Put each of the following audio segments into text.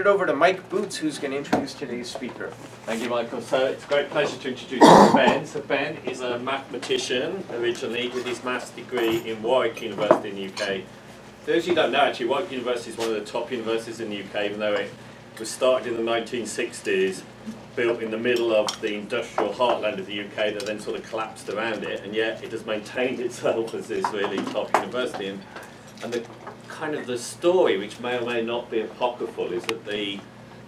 it over to Mike Boots, who's going to introduce today's speaker. Thank you, Michael. So it's a great pleasure to introduce Ben. So Ben is a mathematician originally with his maths degree in Warwick University in the UK. Those of you who don't know, actually, Warwick University is one of the top universities in the UK, even though it was started in the 1960s, built in the middle of the industrial heartland of the UK that then sort of collapsed around it, and yet it has maintained itself as this really top university. And, and the kind of the story, which may or may not be apocryphal, is that the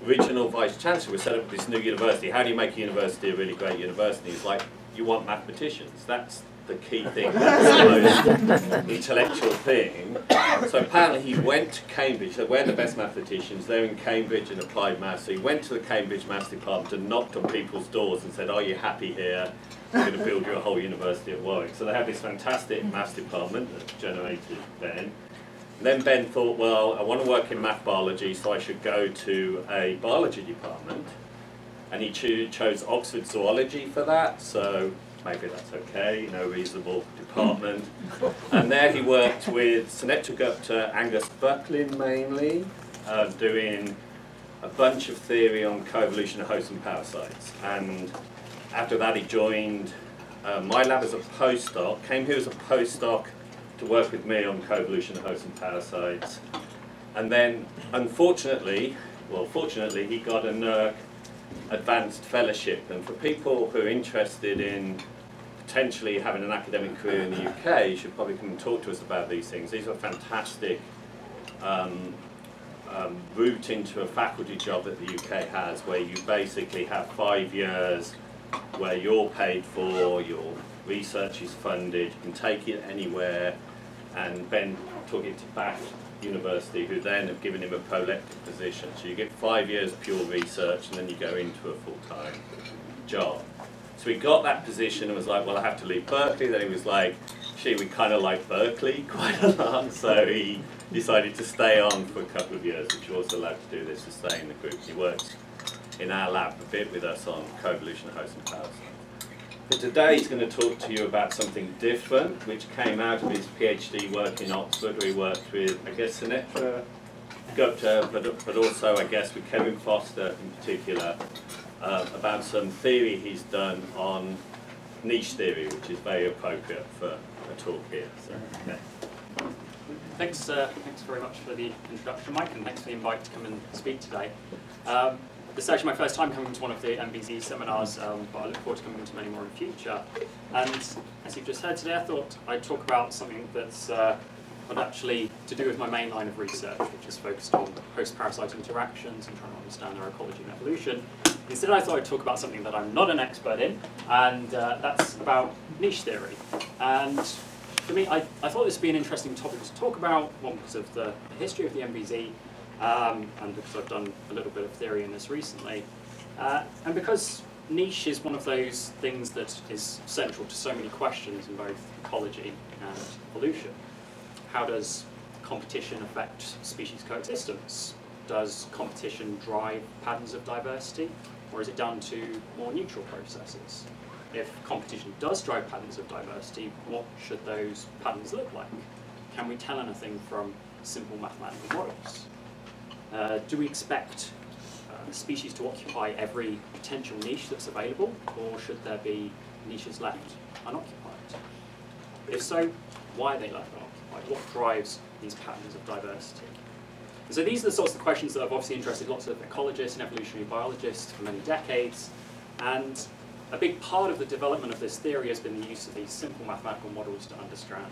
original vice chancellor was set up this new university. How do you make a university a really great university? It's like you want mathematicians. That's the key thing. That's the most intellectual thing. So apparently he went to Cambridge. So we're the best mathematicians. They're in Cambridge and applied maths. So he went to the Cambridge maths department and knocked on people's doors and said, "Are you happy here? We're going to build you a whole university at Warwick." So they have this fantastic maths department that generated Ben. And then Ben thought, well, I want to work in math biology, so I should go to a biology department. And he cho chose Oxford Zoology for that, so maybe that's okay, no reasonable department. and there he worked with Sunetra Gupta, Angus Buckling mainly, uh, doing a bunch of theory on coevolution of hosts and parasites. And after that he joined uh, my lab as a postdoc, came here as a postdoc to work with me on coevolution of hosts and parasites. And then, unfortunately, well, fortunately, he got a NERC advanced fellowship. And for people who are interested in potentially having an academic career in the UK, you should probably come and talk to us about these things. These are fantastic um, um, route into a faculty job that the UK has, where you basically have five years where you're paid for, your research is funded, you can take it anywhere, and Ben took it to Bath University, who then have given him a proleptic position. So you get five years of pure research, and then you go into a full-time job. So he got that position and was like, well, I have to leave Berkeley. Then he was like, gee, we kind of like Berkeley quite a lot. So he decided to stay on for a couple of years, which you're also allowed to do this, to stay in the group. He works in our lab a bit with us on coevolution of hosts and parasites. But today he's going to talk to you about something different, which came out of his PhD work in Oxford, where he worked with, I guess, Sunetra Gupta, but, but also, I guess, with Kevin Foster in particular, uh, about some theory he's done on niche theory, which is very appropriate for a talk here. So, okay. Thanks, uh, thanks very much for the introduction, Mike, and thanks for the invite to come and speak today. Um, this is actually my first time coming to one of the MVZ seminars, um, but I look forward to coming to many more in future. And as you've just heard today, I thought I'd talk about something that's uh, not actually to do with my main line of research, which is focused on host-parasite interactions and trying to understand their ecology and evolution. Instead, I thought I'd talk about something that I'm not an expert in, and uh, that's about niche theory. And for me, I, I thought this would be an interesting topic to talk about, one because of the history of the MVZ, um, and because I've done a little bit of theory in this recently, uh, and because niche is one of those things that is central to so many questions in both ecology and evolution. How does competition affect species coexistence? Does competition drive patterns of diversity, or is it down to more neutral processes? If competition does drive patterns of diversity, what should those patterns look like? Can we tell anything from simple mathematical models? Uh, do we expect uh, species to occupy every potential niche that's available, or should there be niches left unoccupied? If so, why are they left unoccupied? What drives these patterns of diversity? And so these are the sorts of questions that have obviously interested lots of ecologists and evolutionary biologists for many decades, and a big part of the development of this theory has been the use of these simple mathematical models to understand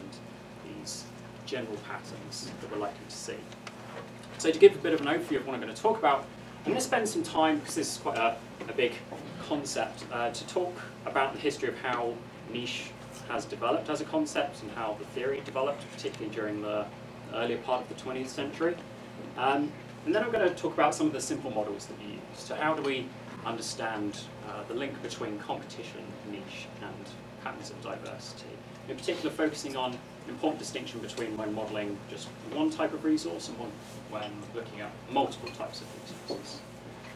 these general patterns that we're likely to see. So to give a bit of an overview of what I'm going to talk about, I'm going to spend some time, because this is quite a, a big concept, uh, to talk about the history of how niche has developed as a concept and how the theory developed, particularly during the earlier part of the 20th century. Um, and then I'm going to talk about some of the simple models that we use. So how do we understand uh, the link between competition, niche, and patterns of diversity? In particular, focusing on important distinction between when modelling just one type of resource and one, when looking at multiple types of resources.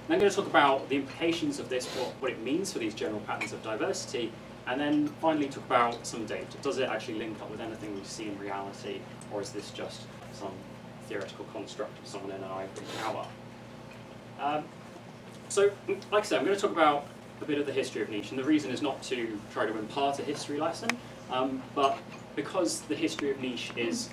And I'm going to talk about the implications of this, what, what it means for these general patterns of diversity, and then finally talk about some data. Does it actually link up with anything we see in reality, or is this just some theoretical construct of someone in an ivory tower? Um, so, like I said, I'm going to talk about a bit of the history of niche, and the reason is not to try to impart a history lesson, um, but because the history of niche is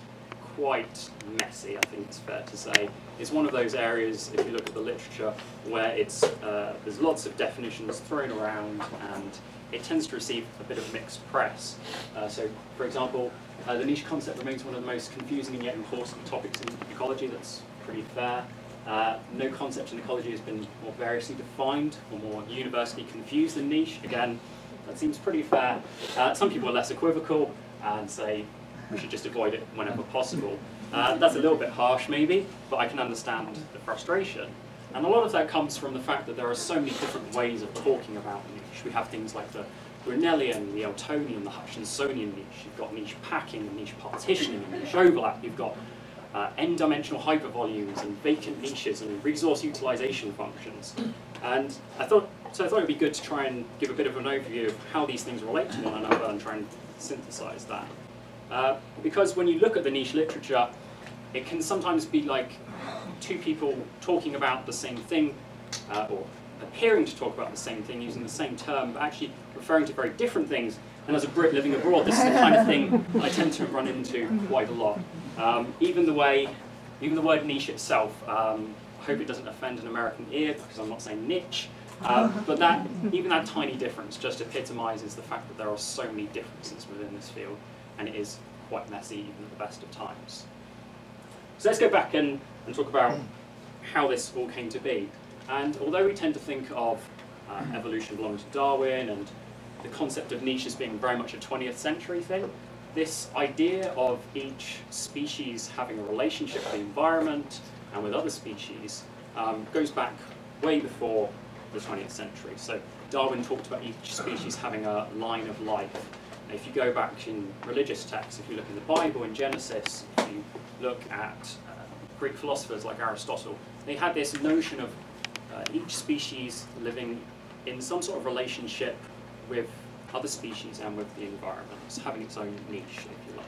quite messy, I think it's fair to say. It's one of those areas, if you look at the literature, where it's uh, there's lots of definitions thrown around, and it tends to receive a bit of mixed press. Uh, so, for example, uh, the niche concept remains one of the most confusing and yet important topics in ecology. That's pretty fair. Uh, no concept in ecology has been more variously defined or more universally confused than niche. Again, that seems pretty fair. Uh, some people are less equivocal and say we should just avoid it whenever possible. Uh, that's a little bit harsh maybe, but I can understand the frustration. And a lot of that comes from the fact that there are so many different ways of talking about niche. We have things like the Grinnellian, the Eltonian, the Hutchinsonian niche. You've got niche packing, niche partitioning, niche overlap. You've got uh, n-dimensional hypervolumes and vacant niches and resource utilization functions. And I thought, so I thought it would be good to try and give a bit of an overview of how these things relate to one another and try and synthesize that. Uh, because when you look at the niche literature, it can sometimes be like two people talking about the same thing, uh, or appearing to talk about the same thing using the same term, but actually referring to very different things. And as a Brit living abroad, this is the kind of thing I tend to run into quite a lot. Um, even the way, even the word niche itself, um, I hope it doesn't offend an American ear because I'm not saying niche, uh, but that, even that tiny difference just epitomizes the fact that there are so many differences within this field, and it is quite messy even at the best of times. So let's go back and, and talk about how this all came to be. And although we tend to think of uh, evolution belonging to Darwin and the concept of niche as being very much a 20th century thing, this idea of each species having a relationship with the environment and with other species um, goes back way before the 20th century. So Darwin talked about each species having a line of life. And if you go back in religious texts, if you look in the Bible, in Genesis, if you look at uh, Greek philosophers like Aristotle, they had this notion of uh, each species living in some sort of relationship with other species and with the environment, it's having its own niche, if you like.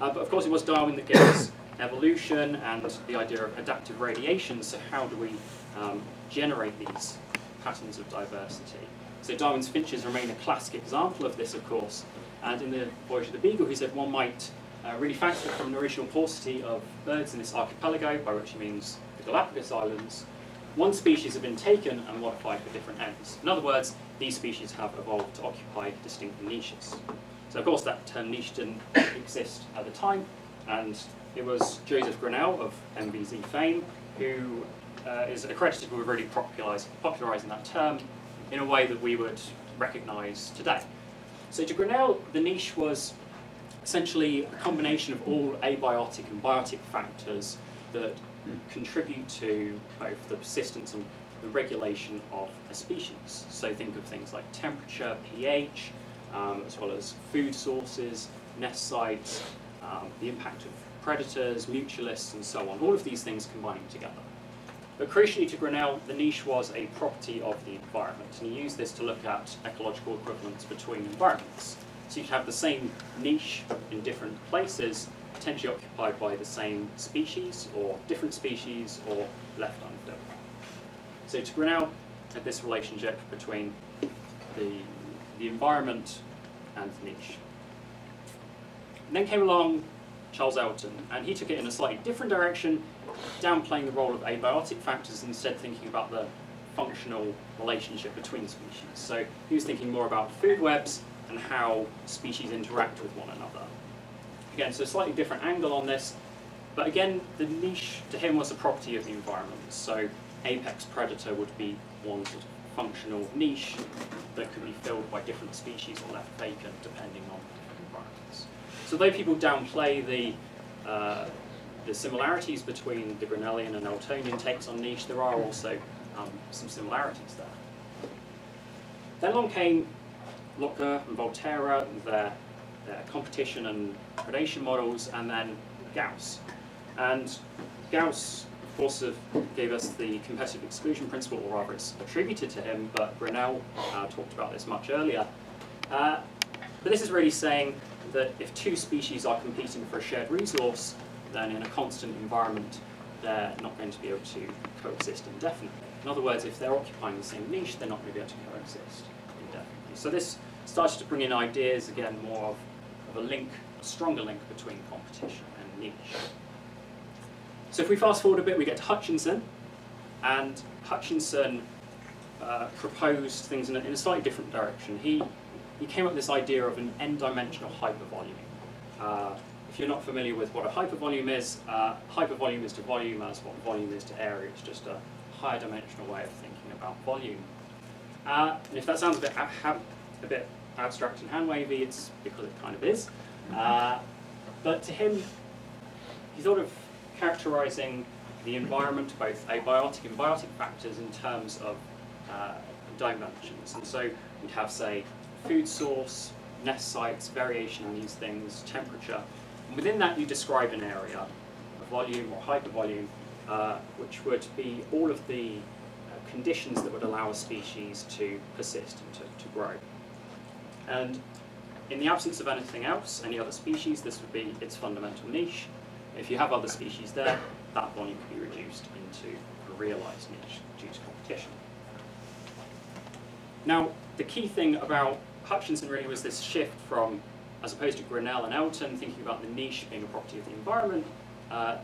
Uh, but of course, it was Darwin that gave us evolution and the idea of adaptive radiation. So how do we um, generate these patterns of diversity? So Darwin's finches remain a classic example of this, of course. And in the Voyage of the Beagle, he said one might uh, really fancy from an original paucity of birds in this archipelago, by which he means the Galapagos Islands, one species have been taken and modified for different ends. In other words, these species have evolved to occupy distinct niches. So of course that term niche didn't exist at the time, and it was Joseph Grinnell of MVZ fame who uh, is accredited with really popularising that term in a way that we would recognise today. So to Grinnell, the niche was essentially a combination of all abiotic and biotic factors that contribute to both the persistence and the regulation of a species. So think of things like temperature, pH, um, as well as food sources, nest sites, um, the impact of predators, mutualists, and so on. All of these things combining together. But crucially to Grinnell, the niche was a property of the environment, and he used this to look at ecological equivalence between environments. So you'd have the same niche in different places, potentially occupied by the same species or different species or left unfilled. So to Grinnell had this relationship between the, the environment and the niche. And then came along Charles Elton, and he took it in a slightly different direction, downplaying the role of abiotic factors and instead thinking about the functional relationship between species. So he was thinking more about food webs and how species interact with one another. Again, so a slightly different angle on this, but again, the niche to him was a property of the environment. So apex predator would be one sort of functional niche that could be filled by different species or left vacant depending on different environments. So though people downplay the uh, the similarities between the Grinnellian and Eltonian takes on niche, there are also um, some similarities there. Then along came Lotka and Volterra their uh, competition and predation models, and then Gause. And Gause, of course, gave us the competitive exclusion principle, or rather it's attributed to him, but Grinnell uh, talked about this much earlier. Uh, but this is really saying that if two species are competing for a shared resource, then in a constant environment, they're not going to be able to coexist indefinitely. In other words, if they're occupying the same niche, they're not going to be able to coexist indefinitely. So this started to bring in ideas, again, more of, of a link, a stronger link between competition and niche. So if we fast forward a bit, we get to Hutchinson, and Hutchinson uh, proposed things in a, in a, slightly different direction. He, he came up with this idea of an n-dimensional hypervolume. Uh, if you're not familiar with what a hypervolume is, uh, hypervolume is to volume as what volume is to area. It's just a higher dimensional way of thinking about volume. Uh, and if that sounds a bit, a bit abstract and hand-wavy, it's because it kind of is. Uh, but to him, he thought of characterizing the environment, both abiotic and biotic factors, in terms of uh, dimensions. And so we'd have, say, food source, nest sites, variation in these things, temperature. Within that, you describe an area, a volume or hypervolume, uh, which would be all of the uh, conditions that would allow a species to persist and to, to grow. And in the absence of anything else, any other species, this would be its fundamental niche. If you have other species there, that volume can be reduced into a realised niche due to competition. Now, the key thing about Hutchinson really was this shift from, as opposed to Grinnell and Elton, thinking about the niche being a property of the environment, uh,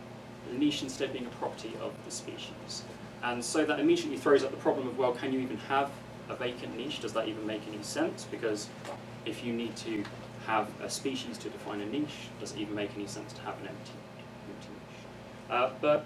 the niche instead being a property of the species. And so that immediately throws up the problem of, well, can you even have a vacant niche? Does that even make any sense? Because if you need to have a species to define a niche, does it even make any sense to have an empty, empty niche? Uh, but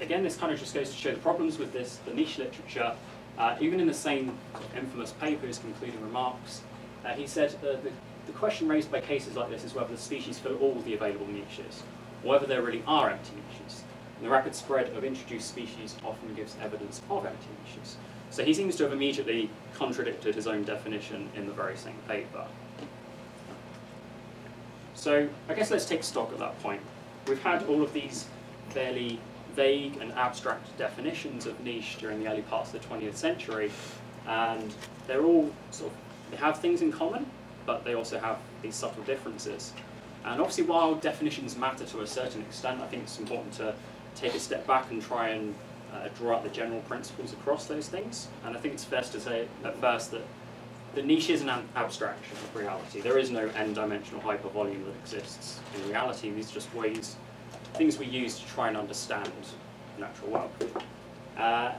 again, this kind of just goes to show the problems with this, the niche literature. Uh, even in the same infamous paper, his concluding remarks, uh, he said uh, the, the question raised by cases like this is whether the species fill all the available niches, or whether there really are empty niches. And the rapid spread of introduced species often gives evidence of empty niches. So he seems to have immediately contradicted his own definition in the very same paper. So I guess let's take stock at that point. We've had all of these fairly vague and abstract definitions of niche during the early parts of the 20th century, and they're all sort of, they have things in common, but they also have these subtle differences. And obviously while definitions matter to a certain extent, I think it's important to take a step back and try and uh, draw out the general principles across those things. And I think it's best to say at first that the niche is an abstraction of reality. There is no n-dimensional hypervolume that exists in reality. These are just ways, things we use to try and understand the natural world. Uh,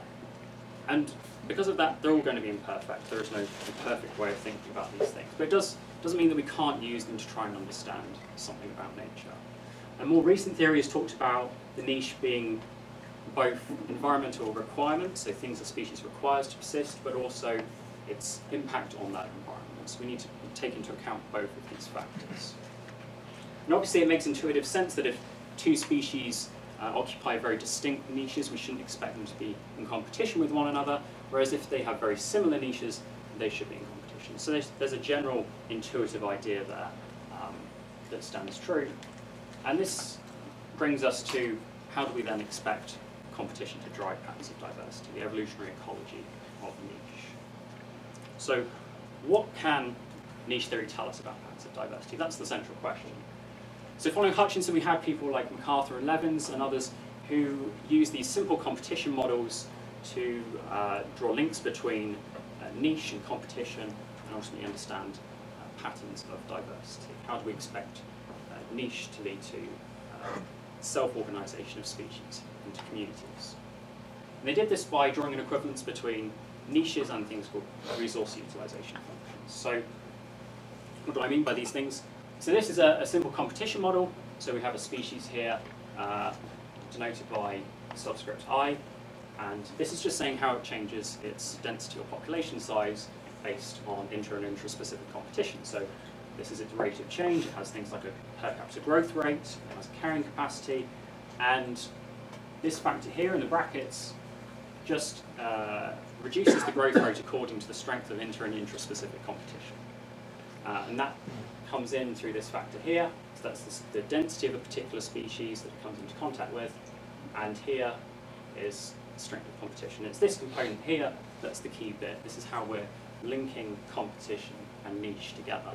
and because of that, they're all going to be imperfect. There is no perfect way of thinking about these things. But it does, doesn't mean that we can't use them to try and understand something about nature. A more recent theory has talked about the niche being both environmental requirements, so things a species requires to persist, but also its impact on that environment. So we need to take into account both of these factors. And obviously it makes intuitive sense that if two species uh, occupy very distinct niches, we shouldn't expect them to be in competition with one another, whereas if they have very similar niches, they should be in competition. So there's, there's a general intuitive idea there um, that stands true. And this brings us to how do we then expect competition to drive patterns of diversity, the evolutionary ecology of niche. So what can niche theory tell us about patterns of diversity? That's the central question. So following Hutchinson, we had people like MacArthur and Levins and others who use these simple competition models to uh, draw links between uh, niche and competition and ultimately understand uh, patterns of diversity. How do we expect uh, niche to lead to uh, self-organization of species into communities? And they did this by drawing an equivalence between niches and things called resource utilization functions. So what do I mean by these things? So this is a, a simple competition model. So we have a species here denoted by subscript i, and this is just saying how it changes its density or population size based on intra and intra-specific competition. So this is its rate of change. It has things like a per capita growth rate, it has carrying capacity, and this factor here in the brackets just uh, reduces the growth rate according to the strength of inter and intra-specific competition. Uh, and that comes in through this factor here. So that's the, the density of a particular species that it comes into contact with. And here is strength of competition. It's this component here that's the key bit. This is how we're linking competition and niche together.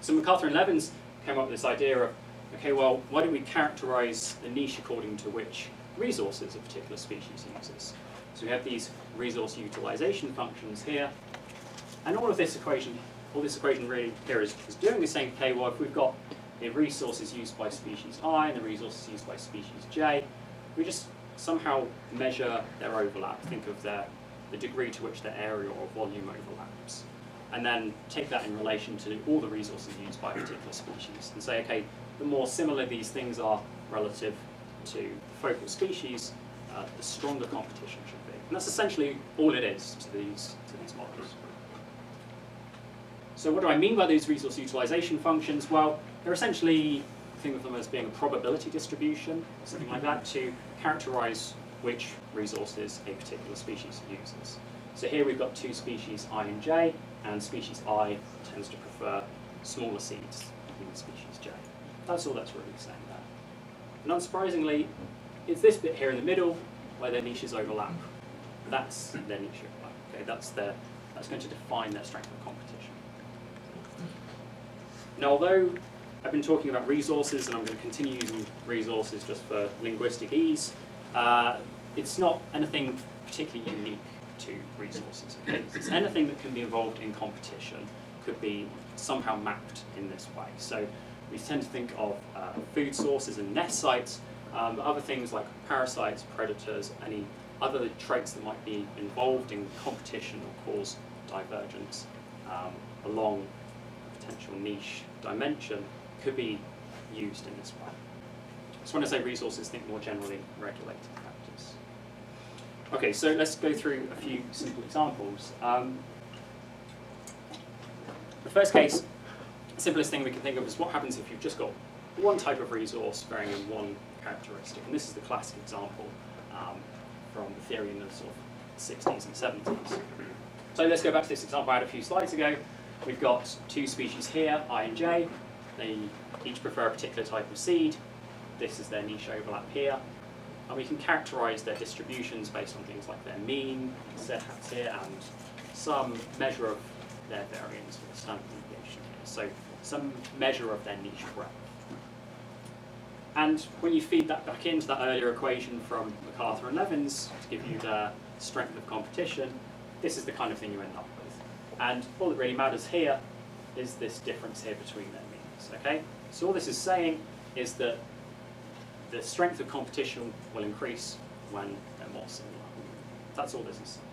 So MacArthur and Levins came up with this idea of okay, well, why don't we characterize the niche according to which resources a particular species uses? So we have these resource utilization functions here, and all of this equation, all this equation really here is, is doing the same, okay, well, if we've got the resources used by species I and the resources used by species J, we just somehow measure their overlap, think of their, the degree to which their area or volume overlaps, and then take that in relation to all the resources used by a particular species, and say, okay, the more similar these things are relative to the focal species, uh, the stronger competition should be. And that's essentially all it is to these, to these models. So what do I mean by these resource utilization functions? Well, they're essentially, think of them as being a probability distribution, something like that, to characterize which resources a particular species uses. So here we've got two species I and J, and species I tends to prefer smaller seeds than species J. That's all that's really saying there. And unsurprisingly, it's this bit here in the middle where their niches overlap. That's their niche overlap. Okay, that's their that's going to define their strength of competition. Now, although I've been talking about resources, and I'm going to continue using resources just for linguistic ease, uh, it's not anything particularly unique to resources. Okay? It's anything that can be involved in competition could be somehow mapped in this way. So we tend to think of uh, food sources and nest sites, um, but other things like parasites, predators, any other traits that might be involved in competition or cause divergence um, along a potential niche dimension could be used in this way. So when I say resources, think more generally regulated factors. Okay, so let's go through a few simple examples. Um, the first case, simplest thing we can think of is what happens if you've just got one type of resource varying in one characteristic. And this is the classic example um, from the theory in the sort of 60s and 70s. So let's go back to this example I had a few slides ago. We've got two species here, I and J. They each prefer a particular type of seed. This is their niche overlap here. And we can characterize their distributions based on things like their mean, z hats here, and some measure of their variance or standard deviation here. So some measure of their niche breadth. And when you feed that back into that earlier equation from MacArthur and Levins to give you the strength of competition, this is the kind of thing you end up with. And all that really matters here is this difference here between their Okay? So all this is saying is that the strength of competition will increase when they're more similar. That's all this is saying.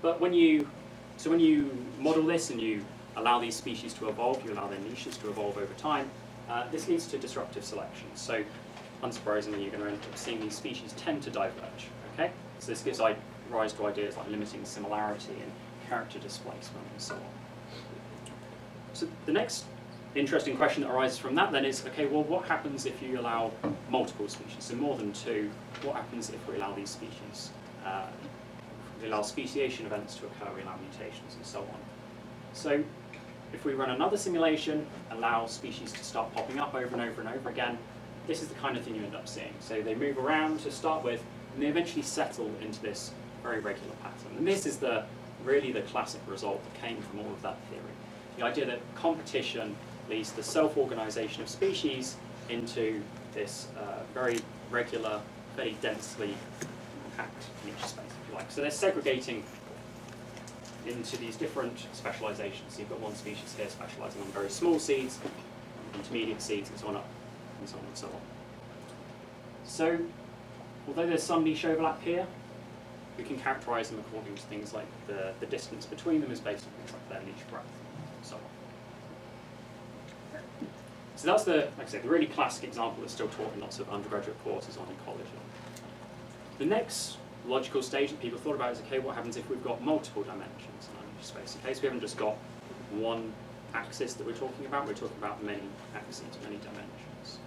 But when you, so when you model this and you allow these species to evolve, you allow their niches to evolve over time, uh, this leads to disruptive selection. So unsurprisingly, you're going to end up seeing these species tend to diverge. Okay? So this gives rise to ideas like limiting similarity and character displacement and so on. So the next interesting question that arises from that then is, okay, well, what happens if you allow multiple species, so more than two? What happens if we allow these species, uh, we allow speciation events to occur, we allow mutations and so on? So if we run another simulation, allow species to start popping up over and over and over again, this is the kind of thing you end up seeing. So they move around to start with, and they eventually settle into this very regular pattern. And this is the really the classic result that came from all of that theory. The idea that competition leads to the self-organization of species into this uh, very regular, very densely packed niche space, if you like. So they're segregating into these different specializations. So you've got one species here specializing on very small seeds, intermediate seeds, and so on up, and so on and so on. So, although there's some niche overlap here, we can characterize them according to things like the, the distance between them is based on things like their niche breadth, and so on. So that's the, like I said, the really classic example that's still taught in lots of undergraduate courses on ecology. The next logical stage that people thought about is, okay, what happens if we've got multiple dimensions in niche space? Okay, so we haven't just got one axis that we're talking about, we're talking about many axes, many dimensions.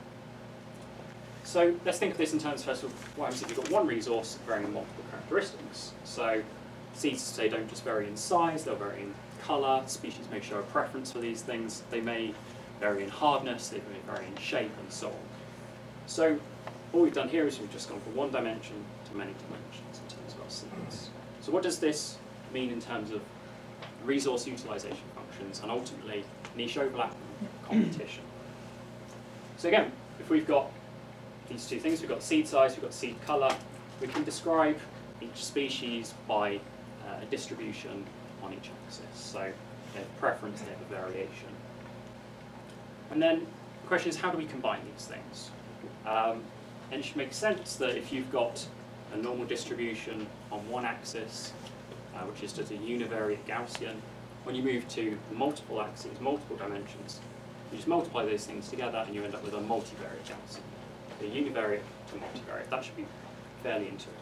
So let's think of this in terms, first of all, what happens if you've got one resource varying in multiple characteristics. So seeds, say, don't just vary in size, they'll vary in colour, species may show a preference for these things, they may vary in hardness, they vary in shape, and so on. So all we've done here is we've just gone from one dimension to many dimensions in terms of our seeds. So what does this mean in terms of resource utilization functions and ultimately niche overlap competition? So again, if we've got these two things, we've got seed size, we've got seed colour, we can describe each species by uh, a distribution on each axis. So have preference, they have a variation. And then the question is, how do we combine these things? Um, and it should make sense that if you've got a normal distribution on one axis, uh, which is just a univariate Gaussian, when you move to multiple axes, multiple dimensions, you just multiply those things together and you end up with a multivariate Gaussian. The univariate to multivariate, that should be fairly intuitive.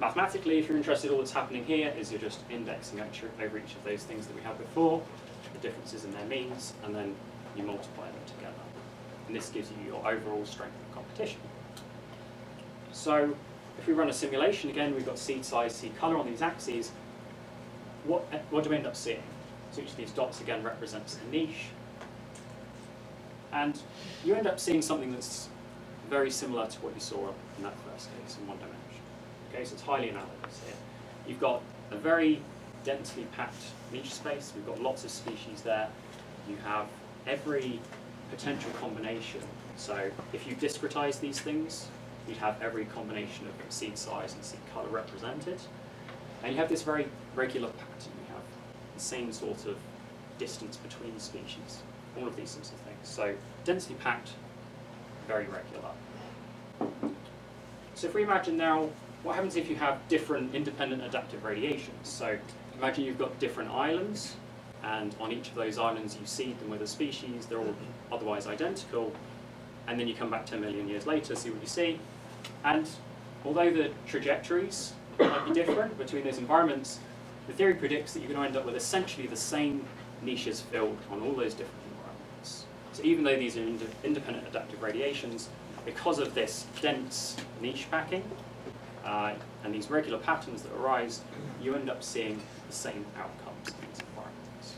Mathematically, if you're interested, all that's happening here is you're just indexing over each of those things that we had before, the differences in their means, and then you multiply them together. And this gives you your overall strength of competition. So if we run a simulation, again, we've got seed size, seed color on these axes. What, what do we end up seeing? So each of these dots, again, represents a niche. And you end up seeing something that's very similar to what you saw in that first case in one dimension. Okay, so it's highly analogous here. You've got a very densely packed niche space. We've got lots of species there. You have every potential combination. So if you discretize these things, you'd have every combination of seed size and seed color represented. And you have this very regular pattern. You have the same sort of distance between species, all of these sorts of things. So densely packed, very regular. So if we imagine now, what happens if you have different independent adaptive radiations? So imagine you've got different islands, and on each of those islands you seed them with a species, they're all otherwise identical, and then you come back 10 million years later, see what you see. And although the trajectories might be different between those environments, the theory predicts that you're going to end up with essentially the same niches filled on all those different environments. So even though these are ind independent adaptive radiations, because of this dense niche packing uh, and these regular patterns that arise, you end up seeing the same outcomes in these environments.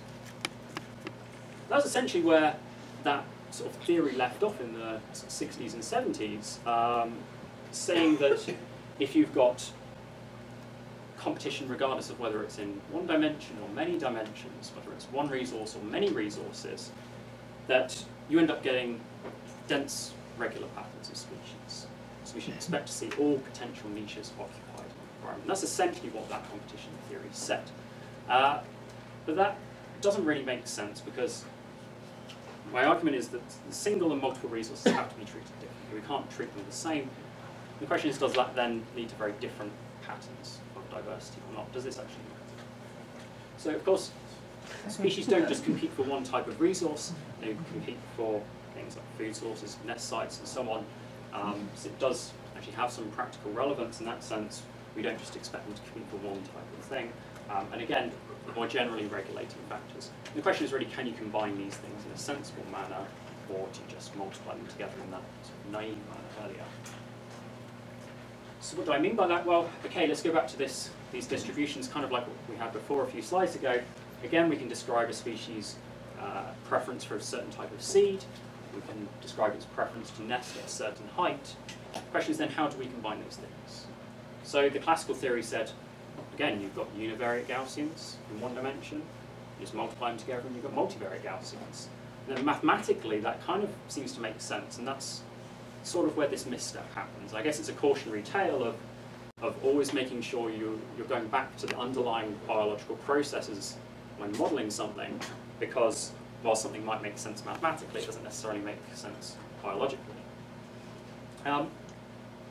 That's essentially where that sort of theory left off in the 60s and 70s, um, saying that if you've got competition regardless of whether it's in one dimension or many dimensions, whether it's one resource or many resources, that you end up getting dense regular patterns of species. So we should expect to see all potential niches occupied environment. That's essentially what that competition theory said. Uh, but that doesn't really make sense because my argument is that single and multiple resources have to be treated differently. We can't treat them the same. The question is, does that then lead to very different patterns of diversity or not? Does this actually matter? So of course, species don't just compete for one type of resource, they compete for things like food sources, nest sites and so on. Um, so it does actually have some practical relevance in that sense. We don't just expect them to compete for one type of thing. Um, and again, more generally regulating factors. And the question is really, can you combine these things in a sensible manner, or do you just multiply them together in that naive manner earlier? So what do I mean by that? Well, okay, let's go back to this, these distributions, kind of like what we had before a few slides ago. Again, we can describe a species' uh, preference for a certain type of seed. We can describe its preference to nest at a certain height. The question is then, how do we combine those things? So the classical theory said, again, you've got univariate Gaussians in one dimension, you just multiply them together and you've got multivariate Gaussians. And then mathematically, that kind of seems to make sense, and that's sort of where this misstep happens. I guess it's a cautionary tale of, of always making sure you, you're going back to the underlying biological processes when modeling something, because while something might make sense mathematically, it doesn't necessarily make sense biologically. Um,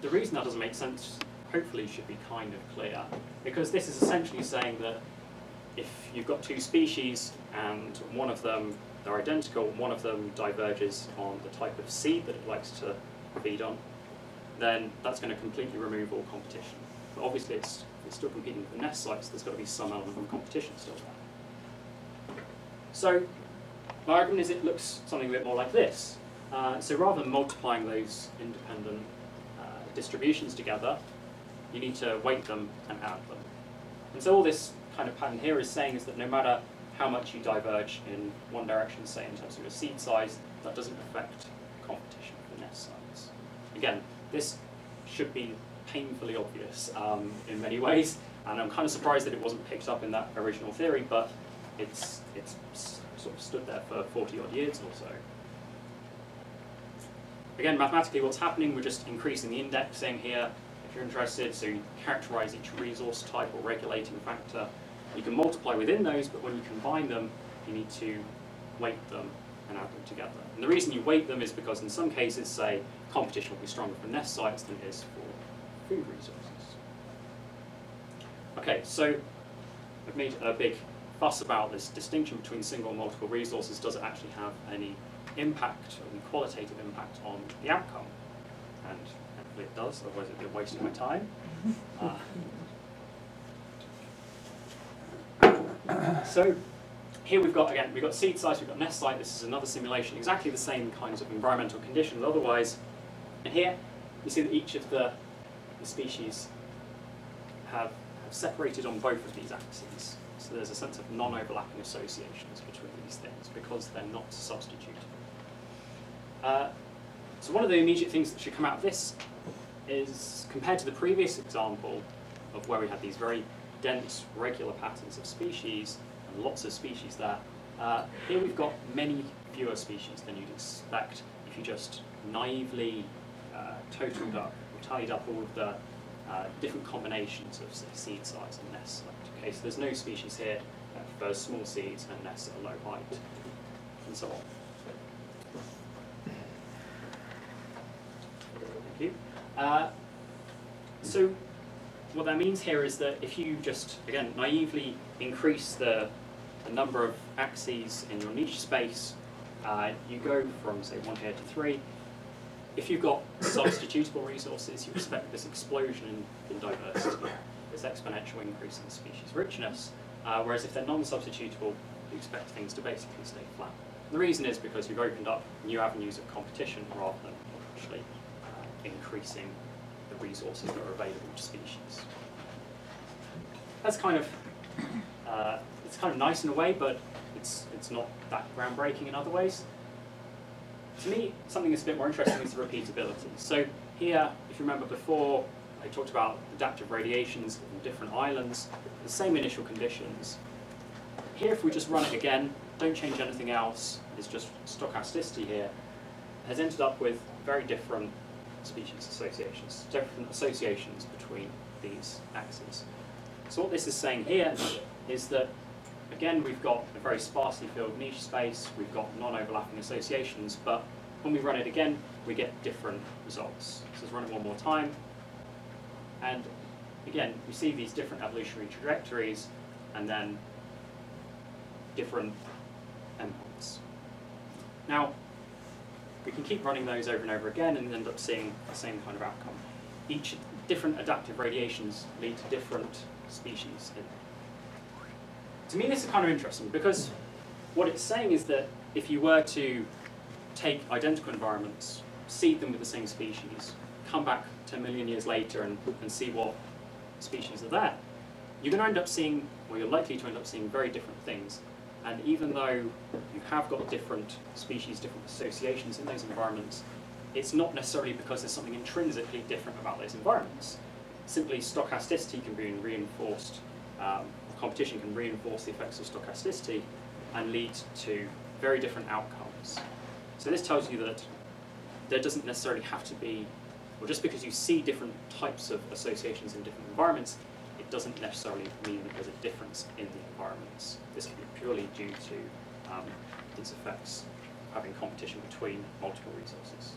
the reason that doesn't make sense, hopefully, should be kind of clear, because this is essentially saying that if you've got two species and one of them they're identical, one of them diverges on the type of seed that it likes to feed on, then that's going to completely remove all competition. But obviously, it's, it's still competing for nest sites, there's got to be some element of competition still there. So, my argument is it looks something a bit more like this. Uh, so rather than multiplying those independent uh, distributions together, you need to weight them and add them. And so all this kind of pattern here is saying is that no matter how much you diverge in one direction, say in terms of your seed size, that doesn't affect competition for nest size. Again, this should be painfully obvious um, in many ways, and I'm kind of surprised that it wasn't picked up in that original theory, but it's, it's sort of stood there for 40 odd years or so. again, mathematically what's happening, we're just increasing the indexing here, you're interested, so you characterize each resource type or regulating factor. You can multiply within those, but when you combine them, you need to weight them and add them together. And the reason you weight them is because in some cases, say, competition will be stronger for nest sites than it is for food resources. Okay, so I've made a big fuss about this distinction between single and multiple resources. Does it actually have any impact, any qualitative impact on the outcome? And it does, otherwise it'd be a waste of my time. Uh, so here we've got, again, we've got seed size, we've got nest site, this is another simulation, exactly the same kinds of environmental conditions otherwise. And here, you see that each of the, the species have, have separated on both of these axes. So there's a sense of non-overlapping associations between these things because they're not substituted. Uh, so one of the immediate things that should come out of this is, compared to the previous example of where we had these very dense, regular patterns of species, and lots of species there, uh, here we've got many fewer species than you'd expect if you just naively uh, totaled up or tallied up all of the uh, different combinations of say, seed size and nest size. Okay, so there's no species here that prefers small seeds and nests at a low height, and so on. Uh, so what that means here is that if you just, again, naively increase the, the number of axes in your niche space, uh, you go from, say, one here to three. If you've got substitutable resources, you expect this explosion in, in diversity, this exponential increase in species richness. Uh, whereas if they're non-substitutable, you expect things to basically stay flat. The reason is because you've opened up new avenues of competition rather than actually increasing the resources that are available to species. That's kind of uh, it's kind of nice in a way, but it's it's not that groundbreaking in other ways. To me, something that's a bit more interesting is the repeatability. So here, if you remember before, I talked about adaptive radiations in different islands, the same initial conditions. Here, if we just run it again, don't change anything else, it's just stochasticity here, has ended up with very different species associations, different associations between these axes. So what this is saying here is that, again, we've got a very sparsely filled niche space, we've got non-overlapping associations, but when we run it again, we get different results. So let's run it one more time. And again, we see these different evolutionary trajectories and then different endpoints. Now, we can keep running those over and over again and end up seeing the same kind of outcome. Each different adaptive radiations lead to different species. To me, this is kind of interesting because what it's saying is that if you were to take identical environments, seed them with the same species, come back 10 million years later and, and see what species are there, you're going to end up seeing, or you're likely to end up seeing very different things. And even though you have got different species, different associations in those environments, it's not necessarily because there's something intrinsically different about those environments. Simply stochasticity can be reinforced, um, competition can reinforce the effects of stochasticity and lead to very different outcomes. So this tells you that there doesn't necessarily have to be, or just because you see different types of associations in different environments, it doesn't necessarily mean that there's a difference in the environments. This can be purely due to um, these effects having competition between multiple resources.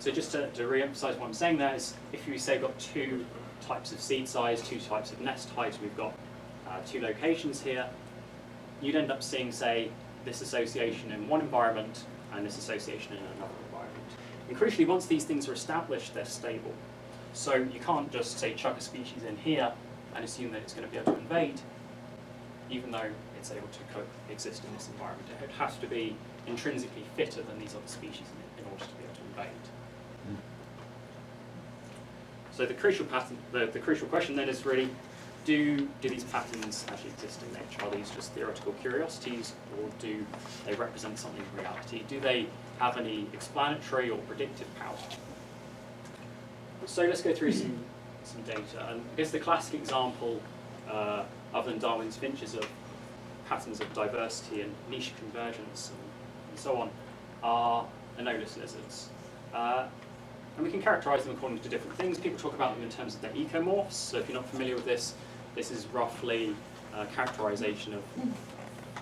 So just to, to re-emphasize what I'm saying there is, if you say got two types of seed size, two types of nest height, we've got uh, two locations here, you'd end up seeing, say, this association in one environment and this association in another environment. And crucially, once these things are established, they're stable. So you can't just, say, chuck a species in here and assume that it's going to be able to invade, even though it's able to coexist in this environment. It has to be intrinsically fitter than these other species in, in order to be able to invade. Hmm. So the crucial pattern, the, the crucial question then is really, do, do these patterns actually exist in nature? Are these just theoretical curiosities, or do they represent something in reality? Do they have any explanatory or predictive power? So let's go through some, some data. And I guess the classic example, uh, other than Darwin's finches of patterns of diversity and niche convergence and, and so on, are Anolis lizards. Uh, and we can characterize them according to different things. People talk about them in terms of their ecomorphs. So if you're not familiar with this, this is roughly a characterization of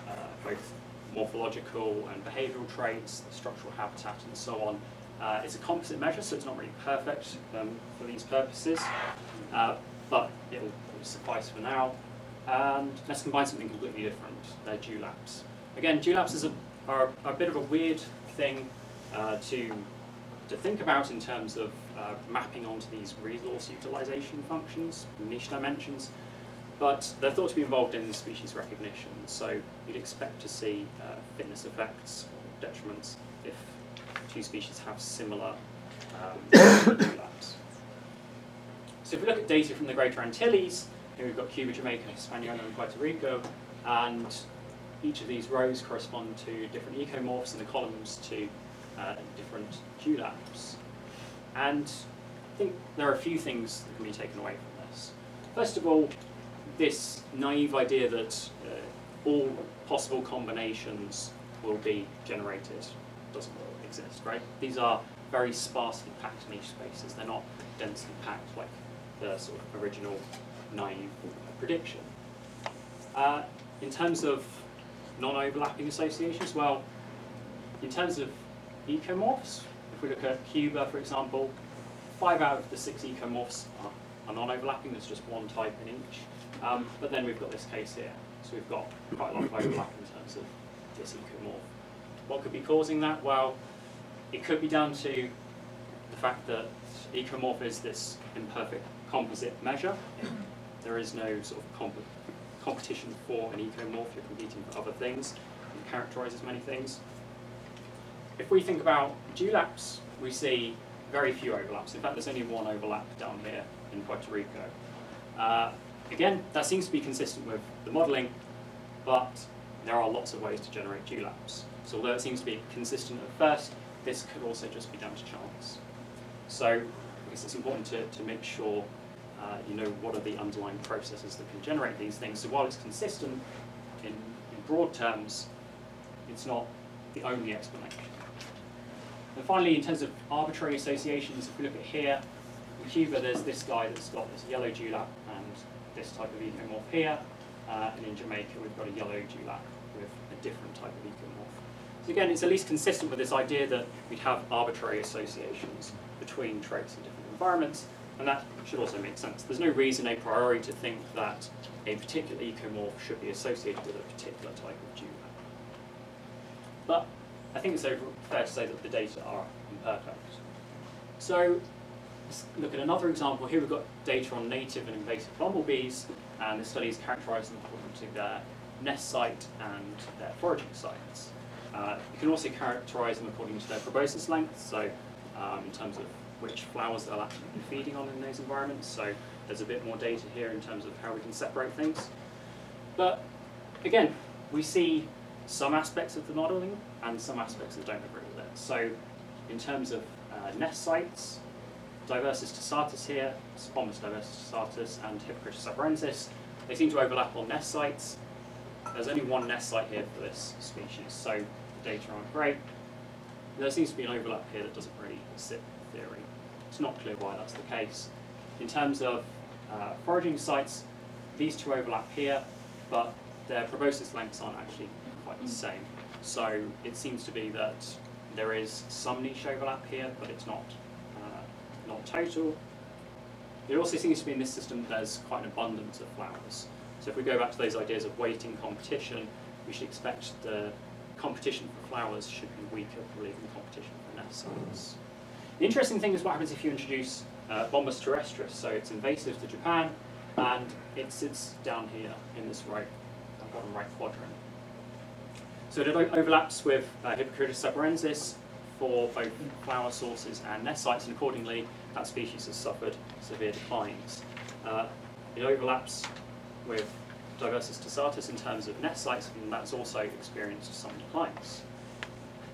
uh, both morphological and behavioral traits, the structural habitat, and so on. Uh, it's a composite measure, so it's not really perfect um, for these purposes, uh, but it will suffice for now. And let's combine something completely different. They're dewlaps. Again, dewlaps a, are, a bit of a weird thing uh, to to think about in terms of uh, mapping onto these resource utilization functions, niche dimensions, but they're thought to be involved in species recognition, so you'd expect to see uh, fitness effects or detriments two species have similar um. So if we look at data from the Greater Antilles, here we've got Cuba, Jamaica, Hispaniola, and Puerto Rico, and each of these rows correspond to different ecomorphs and the columns to uh, different dewlaps. And I think there are a few things that can be taken away from this. First of all, this naive idea that uh, all possible combinations will be generated doesn't exist, right? These are very sparsely packed niche spaces. They're not densely packed like the sort of original naive prediction. Uh, in terms of non-overlapping associations, well, in terms of ecomorphs. If we look at Cuba, for example, five out of the six ecomorphs are, are non-overlapping, there's just one type in each. Um, but then we've got this case here. So we've got quite a lot of overlap in terms of this ecomorph. What could be causing that? Well, it could be down to the fact that ecomorph is this imperfect composite measure. There is no sort of comp competition for an ecomorph, you're competing for other things. It characterizes many things. If we think about dewlaps, we see very few overlaps. In fact, there's only one overlap down here in Puerto Rico. Uh, again, that seems to be consistent with the modelling, but there are lots of ways to generate dewlaps. So although it seems to be consistent at first, this could also just be down to chance. So I guess it's important to, to make sure uh, you know what are the underlying processes that can generate these things. So while it's consistent in, in broad terms, it's not the only explanation. And finally, in terms of arbitrary associations, if we look at here, in Cuba there's this guy that's got this yellow dewlap and this type of ecomorph here, uh, and in Jamaica we've got a yellow dewlap with a different type of ecomorph. Again, it's at least consistent with this idea that we'd have arbitrary associations between traits in different environments, and that should also make sense. There's no reason a priori to think that a particular ecomorph should be associated with a particular type of dewlap. But I think it's fair to say that the data are imperfect. So let's look at another example. Here we've got data on native and invasive bumblebees, and the study is characterised according to their nest site and their foraging sites. Uh, you can also characterise them according to their proboscis length, so um, in terms of which flowers they'll actually be feeding on in those environments. So there's a bit more data here in terms of how we can separate things. But again, we see some aspects of the modelling and some aspects that don't agree with it. So in terms of uh, nest sites, Diversus tersatus here, Bombus diversus tersatus and Hippocritus afarensis, they seem to overlap on nest sites. There's only one nest site here for this species, so data aren't great. There seems to be an overlap here that doesn't really sit in theory. It's not clear why that's the case. In terms of uh, foraging sites, these two overlap here, but their proboscis lengths aren't actually quite the same. So it seems to be that there is some niche overlap here, but it's not uh, not total. It also seems to be in this system there's quite an abundance of flowers. So if we go back to those ideas of weighting competition, we should expect the competition for flowers should be weaker probably than competition for nest sites. The interesting thing is what happens if you introduce uh, Bombus terrestris. So it's invasive to Japan, and it sits down here in this right, bottom right quadrant. So it overlaps with uh, afarensis for both flower sources and nest sites, and accordingly, that species has suffered severe declines. Uh, it overlaps with Diversus tersatus in terms of nest sites, and that's also experienced some declines.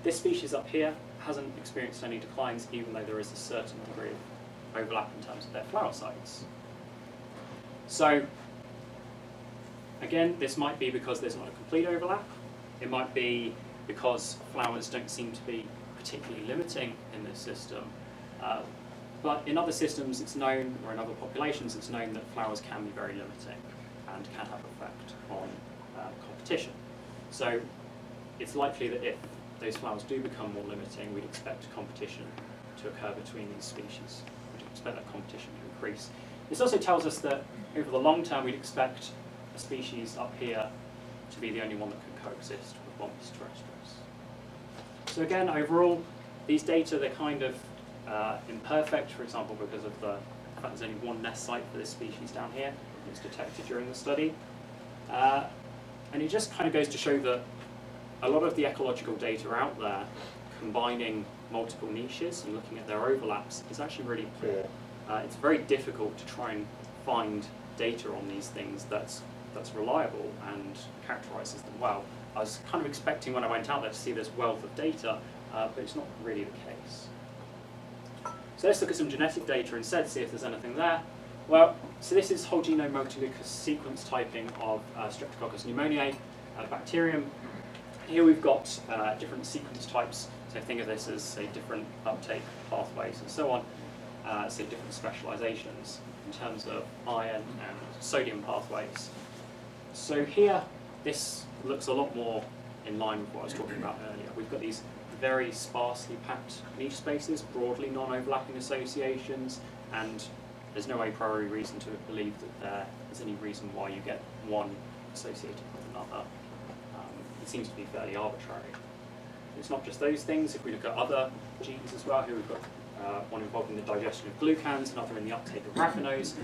This species up here hasn't experienced any declines, even though there is a certain degree of overlap in terms of their flower sites. So, again, this might be because there's not a complete overlap, it might be because flowers don't seem to be particularly limiting in this system. Uh, but in other systems, it's known, or in other populations, it's known that flowers can be very limiting and can have effect on uh, competition. So it's likely that if those flowers do become more limiting, we'd expect competition to occur between these species. We'd expect that competition to increase. This also tells us that over the long term, we'd expect a species up here to be the only one that can coexist with Bombus terrestris. So again, overall, these data, they're kind of uh, imperfect, for example, because of the fact there's only one nest site for this species down here. It was detected during the study. Uh, and it just kind of goes to show that a lot of the ecological data out there, combining multiple niches and looking at their overlaps, is actually really poor. Uh, it's very difficult to try and find data on these things that's, that's reliable and characterizes them well. I was kind of expecting when I went out there to see this wealth of data, uh, but it's not really the case. So let's look at some genetic data instead, see if there's anything there. Well, so this is whole genome multilocus sequence typing of uh, Streptococcus pneumoniae uh, bacterium. Here we've got uh, different sequence types, so think of this as say different uptake pathways and so on, uh, so different specializations in terms of iron and sodium pathways. So here, this looks a lot more in line with what I was talking about earlier. We've got these very sparsely packed niche spaces, broadly non-overlapping associations, and there's no a priori reason to believe that there is any reason why you get one associated with another. Um, it seems to be fairly arbitrary. It's not just those things. If we look at other genes as well, here we've got uh, one involved in the digestion of glucans, another in the uptake of raffinose.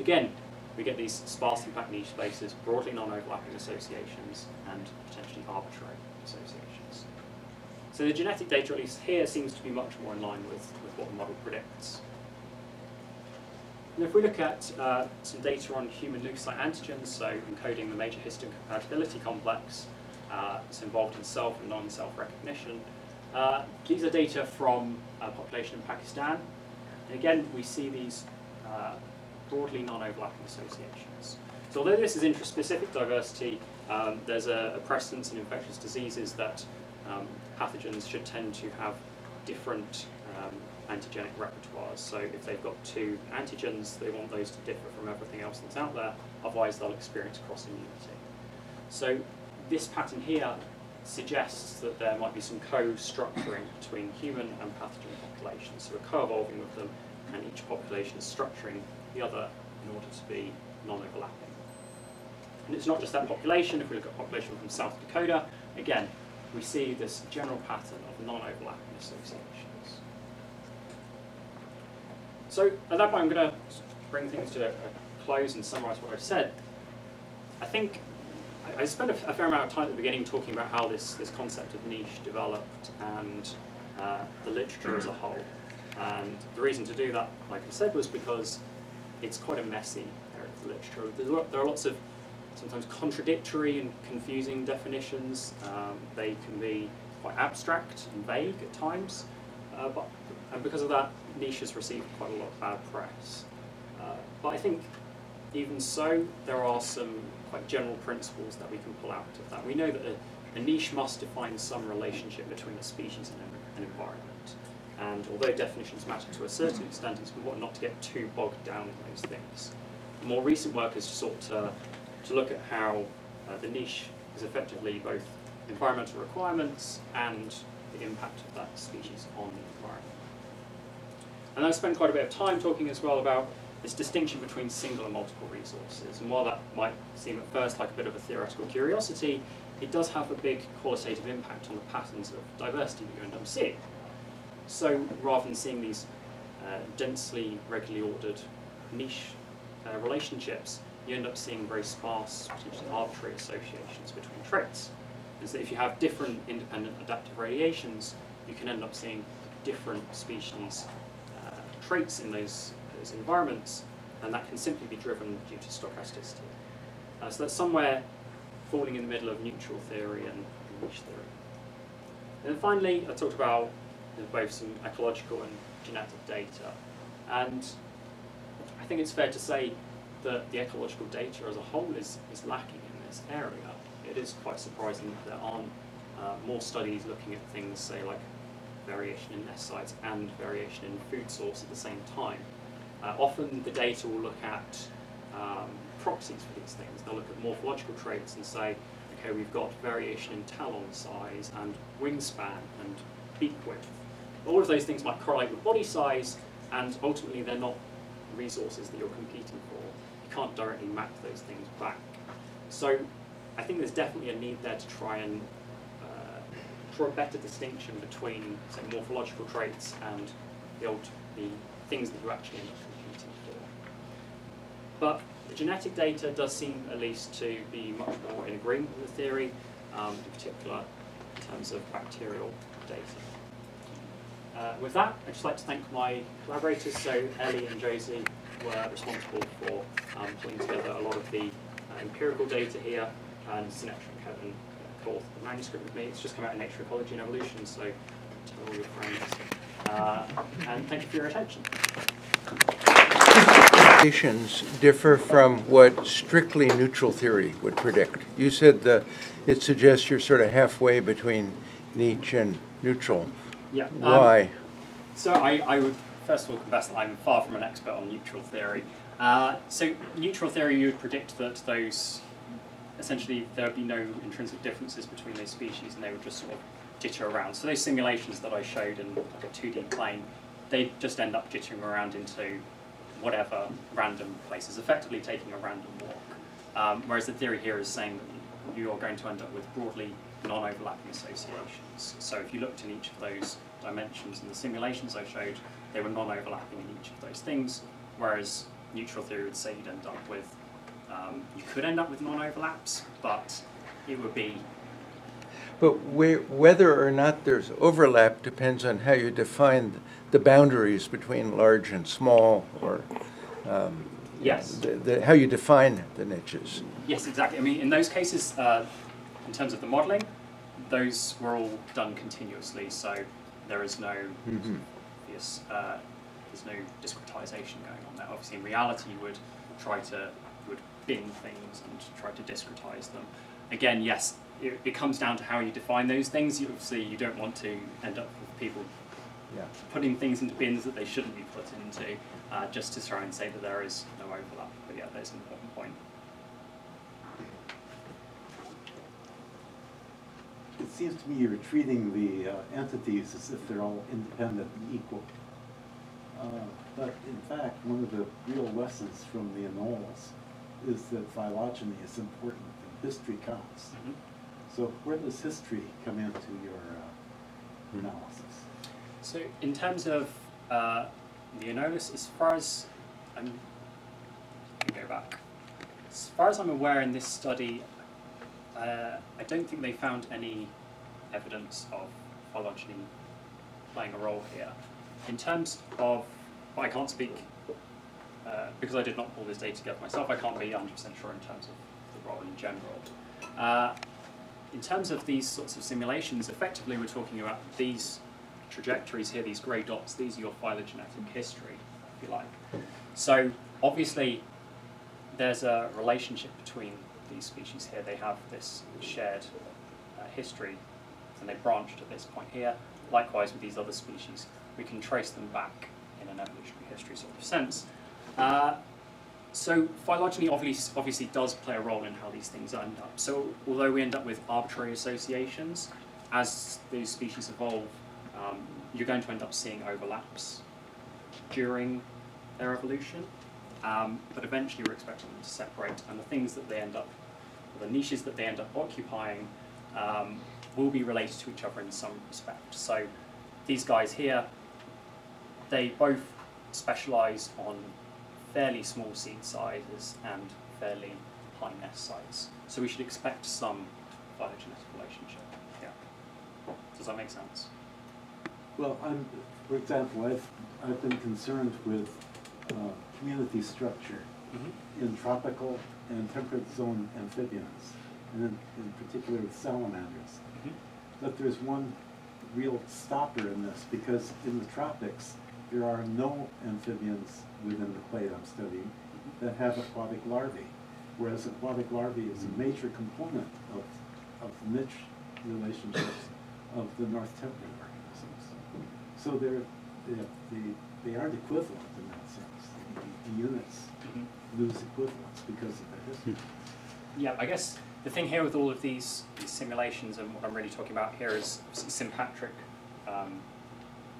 Again, we get these sparsely packed niche spaces, broadly non-overlapping associations, and potentially arbitrary. So the genetic data, at least here, seems to be much more in line with, with what the model predicts. And if we look at uh, some data on human leukocyte antigens, so encoding the major histone compatibility complex, uh, it's involved in self and non-self recognition. Uh, these are data from a population in Pakistan. And again, we see these uh, broadly non-overlapping associations. So although this is intraspecific diversity, um, there's a, a precedence in infectious diseases that um, pathogens should tend to have different um, antigenic repertoires. So if they've got two antigens, they want those to differ from everything else that's out there, otherwise they'll experience cross-immunity. So this pattern here suggests that there might be some co-structuring between human and pathogen populations. So we're co-evolving with them, and each population is structuring the other in order to be non-overlapping. And it's not just that population, if we look at population from South Dakota, again, we see this general pattern of non-overlapping associations. So at that point, I'm going to bring things to a close and summarize what I've said. I think I spent a, fair amount of time at the beginning talking about how this, this concept of niche developed and uh, the literature as a whole. And the reason to do that, like I said, was because it's quite a messy area of literature. there are lots of sometimes contradictory and confusing definitions. Um, they can be quite abstract and vague at times, uh, but and because of that, niche has received quite a lot of bad press. Uh, but I think even so, there are some quite general principles that we can pull out of that. We know that a, a niche must define some relationship between a species and an environment. And although definitions matter to a certain extent, it's important not to get too bogged down in those things. More recent work has sought to to look at how uh, the niche is effectively both environmental requirements and the impact of that species on the environment. And I spent quite a bit of time talking as well about this distinction between single and multiple resources. And while that might seem at first like a bit of a theoretical curiosity, it does have a big qualitative impact on the patterns of diversity that you end up seeing. So rather than seeing these uh, densely, regularly ordered niche uh, relationships, you end up seeing very sparse, potentially arbitrary associations between traits. And so if you have different independent adaptive radiations, you can end up seeing different species uh, traits in those, those environments, and that can simply be driven due to stochasticity. Uh, so that's somewhere falling in the middle of neutral theory and niche theory. And then finally, I talked about both some ecological and genetic data. And I think it's fair to say that the ecological data as a whole is, is lacking in this area. It is quite surprising that there aren't uh, more studies looking at things, say, like variation in nest sites and variation in food source at the same time. Uh, often the data will look at um, proxies for these things. They'll look at morphological traits and say, okay, we've got variation in talon size and wingspan and beak width. All of those things might correlate with body size, and ultimately they're not resources that you're competing can't directly map those things back. So I think there's definitely a need there to try and uh, draw a better distinction between, say, morphological traits and the, old, the things that you actually end up competing for. But the genetic data does seem at least to be much more in agreement with the theory, um, in particular in terms of bacterial data. Uh, with that, I'd just like to thank my collaborators. So Ellie and Josie were responsible for um, putting together a lot of the uh, empirical data here, and Sunetra and Kevin uh, co-authored the manuscript with me. It's just come out in Nature Ecology and Evolution, so tell all your friends. Uh, and thank you for your attention. Differ from what strictly neutral theory would predict. You said the, it suggests you're sort of halfway between niche and neutral. Yeah. um, Why? So I, I would first of all confess I'm far from an expert on neutral theory. Uh, so neutral theory, you would predict that those essentially there would be no intrinsic differences between those species, and they would just sort of jitter around. So those simulations that I showed in like a 2D plane, they just end up jittering around into whatever random places, effectively taking a random walk. Um, whereas the theory here is saying that you are going to end up with broadly non-overlapping associations. So if you looked in each of those dimensions in the simulations I showed, they were non-overlapping in each of those things, whereas neutral theory would say you'd end up with, um, you could end up with non-overlaps, but it would be, But whether or not there's overlap depends on how you define the boundaries between large and small, or um, yes, the, the, how you define the niches. yes, exactly. I mean, in those cases, uh, in terms of the modelling, those were all done continuously, so there is no Mhm. Obvious, uh, there's no discretization going on there. Obviously, in reality, you would try to you would bin things and try to discretize them. Again, yes, it, it comes down to how you define those things. You, obviously, you don't want to end up with people Yeah. putting things into bins that they shouldn't be put into, uh, just to try and say that there is no overlap. But yeah, that's an important point. Seems to me you're treating the uh, entities as if they're all independent and equal. Uh, But in fact, one of the real lessons from the anoles is that phylogeny is important and history counts. Mhm. So where does history come into your uh, analysis? So in terms of uh, the Anolis, as far as I'm, go back. As far as I'm aware, in this study, uh, I don't think they found any evidence of phylogeny playing a role here. In terms of, well, I can't speak uh, because I did not pull this data together myself. I can't be 100% sure in terms of the role in general. Uh, in terms of these sorts of simulations, effectively we're talking about these trajectories here, these grey dots, these are your phylogenetic history, if you like. So obviously there's a relationship between these species here. They have this shared uh, history and they branched at this point here. Likewise with these other species, we can trace them back in an evolutionary history sort of sense. Uh, so phylogeny obviously, obviously does play a role in how these things end up. So although we end up with arbitrary associations, as these species evolve, um, you're going to end up seeing overlaps during their evolution. Um, but eventually we're expecting them to separate, and the things that they end up, the niches that they end up occupying, um, will be related to each other in some respect. So these guys here, they both specialise on fairly small seed sizes and fairly high nest size. So we should expect some phylogenetic relationship. Yeah. Does that make sense? Well, I'm, for example, I've, I've been concerned with uh, community structure in tropical and temperate zone amphibians, and in, in particular with salamanders. But there's one real stopper in this, because in the tropics, there are no amphibians within the clade I'm studying that have aquatic larvae, whereas aquatic larvae is a major component of, of the niche relationships of the North Temperate organisms. So they're, they, they- they aren't equivalent in that sense. The- The units Mhm. lose equivalence because of their history. Yeah, I guess the thing here with all of these, simulations and what I'm really talking about here is sympatric um,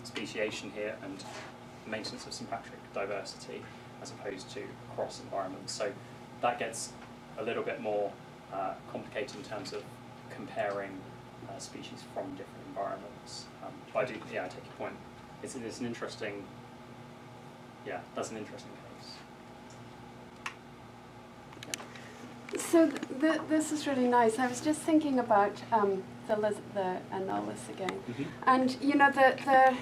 speciation here and maintenance of sympatric diversity as opposed to cross environments. So that gets a little bit more uh, complicated in terms of comparing uh, species from different environments. Um, but I do, yeah, I take your point. It's, it's an interesting, yeah, that's an interesting case. So th- th- this is really nice. I was just thinking about um, the the anolis again, and you know the the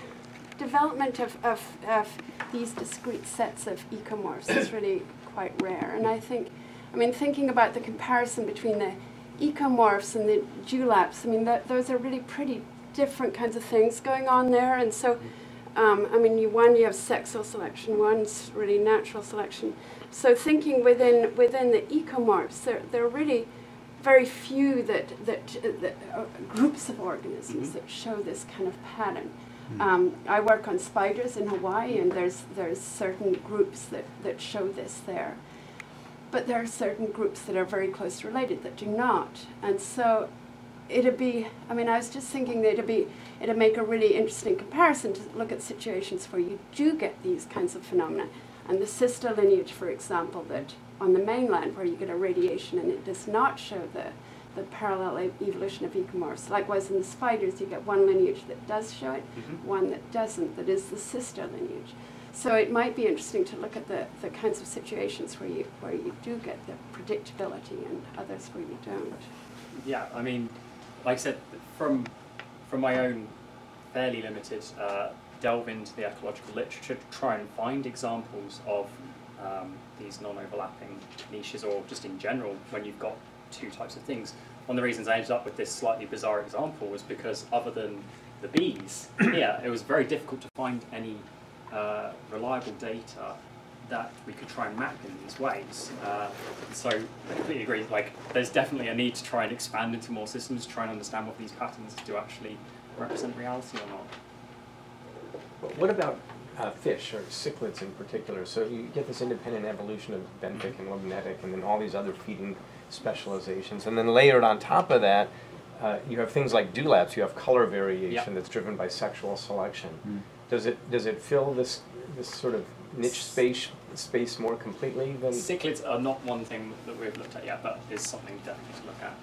development of, of, of these discrete sets of ecomorphs is really quite rare. And I think, I mean, thinking about the comparison between the ecomorphs and the dewlaps, I mean, that, those are really pretty different kinds of things going on there. And so, um, I mean, you one you have sexual selection, one's really natural selection. So thinking within within the ecomorphs, there there are really very few that that, that uh, groups of organisms that show this kind of pattern. Um, I work on spiders in Hawaii, and there's there's certain groups that, that show this there, but there are certain groups that are very close related that do not, and so it'd be. I mean, I was just thinking that it'd be it'd make a really interesting comparison to look at situations where you do get these kinds of phenomena, and the sister lineage, for example, that on the mainland where you get a radiation and it does not show the the parallel evolution of ecomorphs. Likewise, in the spiders, you get one lineage that does show it, Mhm. one that doesn't, that is the sister lineage. So it might be interesting to look at the, the kinds of situations where you, where you do get the predictability and others where you don't. Yeah, I mean, like I said, from from my own fairly limited uh, delve into the ecological literature to try and find examples of um, these non-overlapping niches, or just in general, when you've got two types of things. One of the reasons I ended up with this slightly bizarre example was because other than the bees, yeah, it was very difficult to find any uh, reliable data that we could try and map in these ways. Uh, so I completely agree. Like, there's definitely a need to try and expand into more systems, try and understand what these patterns do actually represent reality or not. What about uh, fish or cichlids in particular? So you get this independent evolution of benthic and limnetic and then all these other feeding specializations. And then layered on top of that, uh, you have things like dewlaps, you have color variation Yeah. that's driven by sexual selection. Does it, does it fill this, this sort of niche space, space more completely than? Cichlids are not one thing that we've looked at yet, but is something definitely to look at.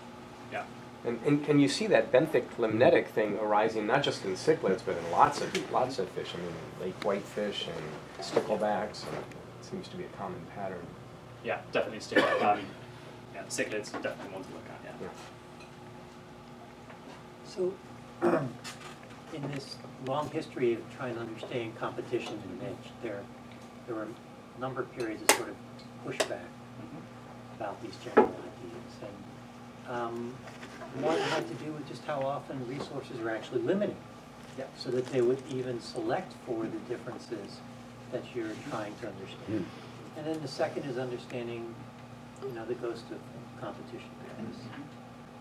Yeah. And, and, and you see that benthic limnetic thing arising not just in cichlids, but in lots of, lots of fish. I mean, lake whitefish and sticklebacks, and it seems to be a common pattern. Yeah, definitely stick. Um, yeah, cichlids definitely one to look at. Yeah. Yeah. So, in this long history of trying to understand competition in niche, there, there were a number of periods of sort of pushback Mhm. about these general ideas. And um, one had to do with just how often resources are actually limited, Yeah. so that they would even select for the differences that you're trying to understand. Hmm. And then the second is understanding, you know, the ghost of competition bias.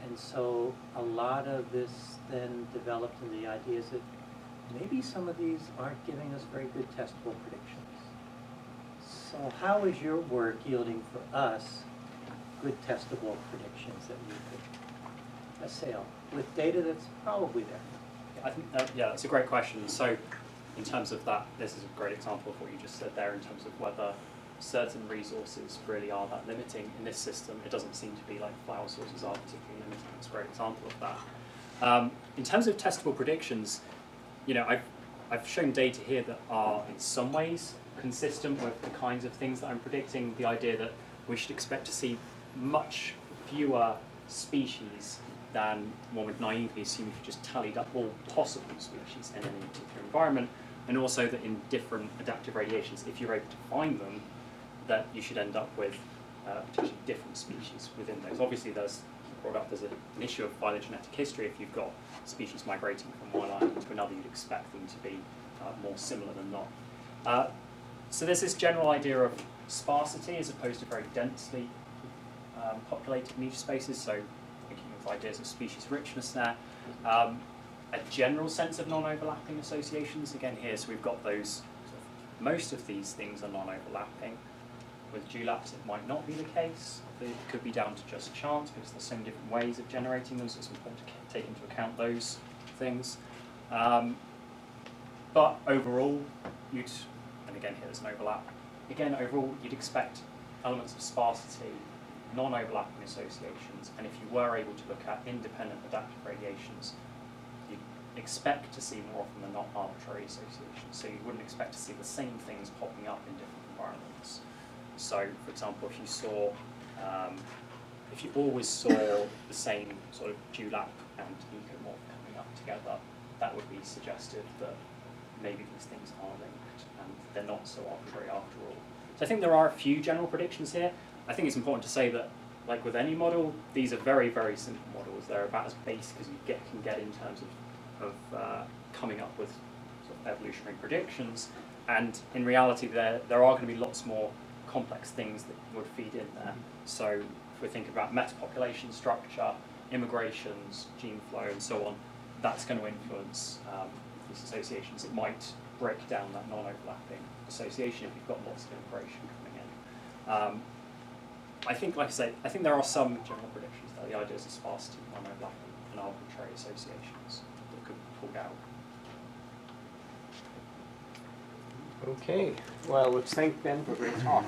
And so a lot of this then developed in the ideas that maybe some of these aren't giving us very good testable predictions. So how is your work yielding for us good testable predictions that we could assail with data that's probably there? I think yeah, that's a great question. So, in terms of that, this is a great example of what you just said there in terms of whether certain resources really are that limiting in this system. It doesn't seem to be like flower sources are particularly limiting. It's a great example of that. Um, in terms of testable predictions, you know, I've, I've shown data here that are in some ways consistent with the kinds of things that I'm predicting. The idea that we should expect to see much fewer species than one would naively assume if you just tallied up all possible species in any particular environment, and also that in different adaptive radiations, if you're able to find them, that you should end up with uh, potentially different species within those. Obviously, there's brought up there's a, an issue of phylogenetic history. If you've got species migrating from one island to another, you'd expect them to be uh, more similar than not. Uh, so there's this general idea of sparsity as opposed to very densely um, populated niche spaces. So ideas of species richness there. Um, a general sense of non-overlapping associations again here. So we've got those. Most of these things are non-overlapping. With dewlaps, it might not be the case. It could be down to just chance because there's so many different ways of generating them. So it's important to take into account those things. Um, but overall, you'd, and again here there's an overlap. Again, overall, you'd expect elements of sparsity, non-overlapping associations, and if you were able to look at independent adaptive radiations, you'd expect to see more often than not arbitrary associations. So you wouldn't expect to see the same things popping up in different environments. So, for example, if you saw, um, if you always saw the same sort of dewlap and ecomorph coming up together, that would be suggestive that maybe these things are linked and they're not so arbitrary after all. So I think there are a few general predictions here. I think it's important to say that, like with any model, these are very, very simple models. They're about as basic as you get can get in terms of, of uh, coming up with sort of evolutionary predictions. And in reality, there, there are going to be lots more complex things that would feed in there. So if we think about metapopulation structure, immigrations, gene flow, and so on, that's going to influence um, these associations. It might break down that non-overlapping association if you've got lots of immigration coming in. Um, I think, like I say, I think there are some general predictions there. The ideas of sparsity, non-overlapping, and arbitrary associations that could be pulled out. Okay, well, let's thank Ben for a great talk.